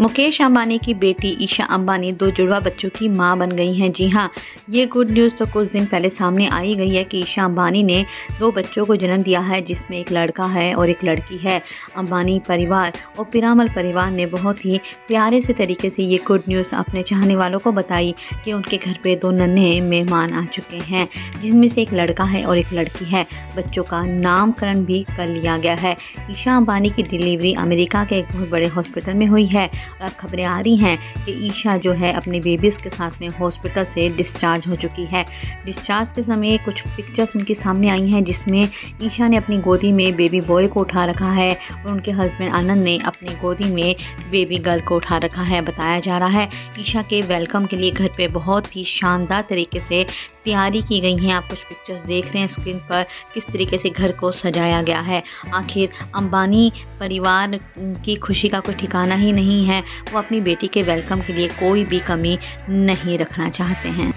मुकेश अंबानी की बेटी ईशा अंबानी, दो जुड़वा बच्चों की माँ बन गई हैं। जी हाँ, ये गुड न्यूज़ तो कुछ दिन पहले सामने आई गई है कि ईशा अंबानी ने दो बच्चों को जन्म दिया है, जिसमें एक लड़का है और एक लड़की है। अंबानी परिवार और पिरामल परिवार ने बहुत ही प्यारे से तरीके से ये गुड न्यूज़ अपने चाहने वालों को बताई कि उनके घर पर दो नन्हे मेहमान आ चुके हैं जिसमें से एक लड़का है और एक लड़की है। बच्चों का नामकरण भी कर लिया गया है। ईशा अंबानी की डिलीवरी अमेरिका के एक बहुत बड़े हॉस्पिटल में हुई है। और अब खबरें आ रही हैं कि ईशा जो है अपने बेबीज़ के साथ में हॉस्पिटल से डिस्चार्ज हो चुकी है। डिस्चार्ज के समय कुछ पिक्चर्स उनके सामने आई हैं जिसमें ईशा ने अपनी गोदी में बेबी बॉय को उठा रखा है और उनके हस्बैंड आनंद ने अपनी गोदी में बेबी गर्ल को उठा रखा है। बताया जा रहा है, ईशा के वेलकम के लिए घर पर बहुत ही शानदार तरीके से तैयारी की गई हैं। आप कुछ पिक्चर्स देख रहे हैं स्क्रीन पर किस तरीके से घर को सजाया गया है। आखिर अंबानी परिवार की खुशी का कोई ठिकाना ही नहीं है, वो अपनी बेटी के वेलकम के लिए कोई भी कमी नहीं रखना चाहते हैं।